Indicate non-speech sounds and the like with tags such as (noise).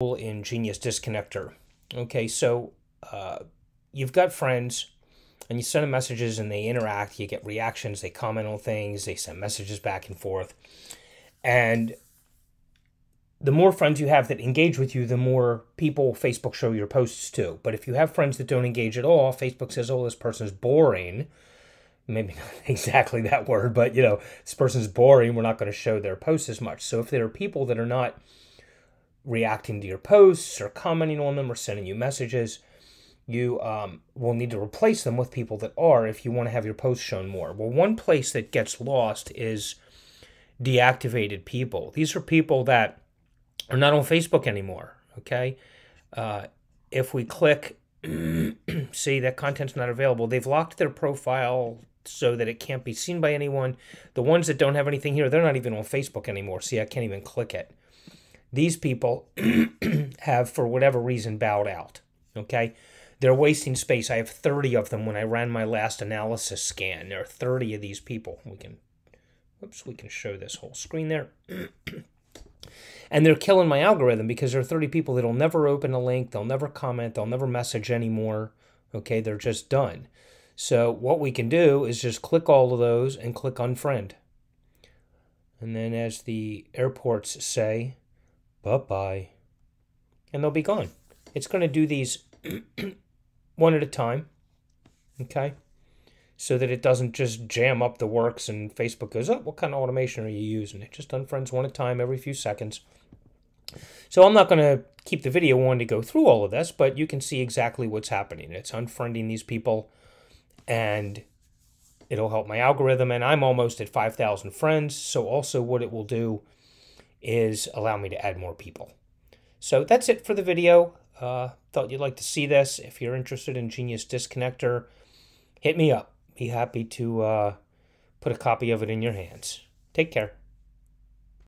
in Genius Disconnector. Okay, so uh, you've got friends and you send them messages and they interact, you get reactions, they comment on things, they send messages back and forth. And the more friends you have that engage with you, the more people Facebook show your posts to. But if you have friends that don't engage at all, Facebook says, oh, this person's boring. Maybe not (laughs) exactly that word, but you know, this person's boring. We're not going to show their posts as much. So if there are people that are not reacting to your posts or commenting on them or sending you messages, you um, will need to replace them with people that are if you want to have your posts shown more. Well, one place that gets lost is deactivated people. These are people that are not on Facebook anymore. Okay. Uh, if we click, (clears throat) see that content's not available, they've locked their profile so that it can't be seen by anyone. The ones that don't have anything here, they're not even on Facebook anymore. See, I can't even click it these people (clears throat) have, for whatever reason, bowed out. Okay? They're wasting space. I have 30 of them when I ran my last analysis scan. There are 30 of these people. We can, whoops, we can show this whole screen there. (clears throat) and they're killing my algorithm because there are 30 people that'll never open a link, they'll never comment, they'll never message anymore. Okay, they're just done. So what we can do is just click all of those and click unfriend. And then as the airports say, bye bye. And they'll be gone. It's going to do these (clears throat) one at a time. Okay? So that it doesn't just jam up the works and Facebook goes, oh, what kind of automation are you using? It just unfriends one at a time every few seconds. So I'm not going to keep the video on to go through all of this, but you can see exactly what's happening. It's unfriending these people and it'll help my algorithm. And I'm almost at 5,000 friends. So also what it will do is allow me to add more people. So that's it for the video. Uh, thought you'd like to see this. If you're interested in Genius Disconnector, hit me up. Be happy to uh, put a copy of it in your hands. Take care.